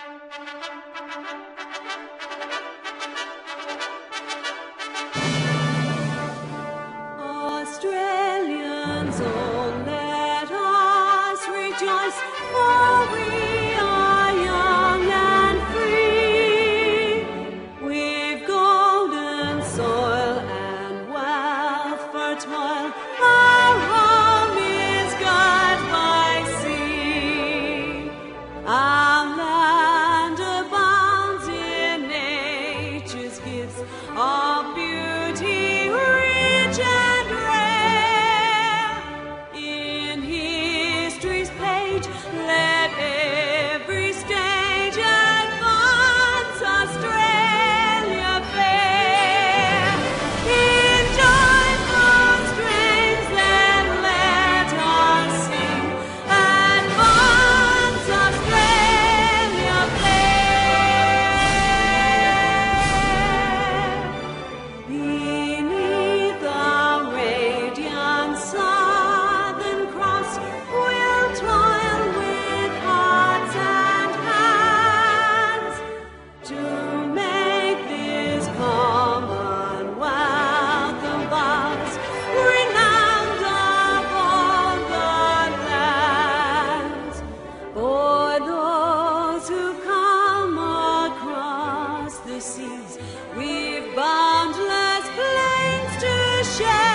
Oh, for we I'll seas, we've boundless plains to share.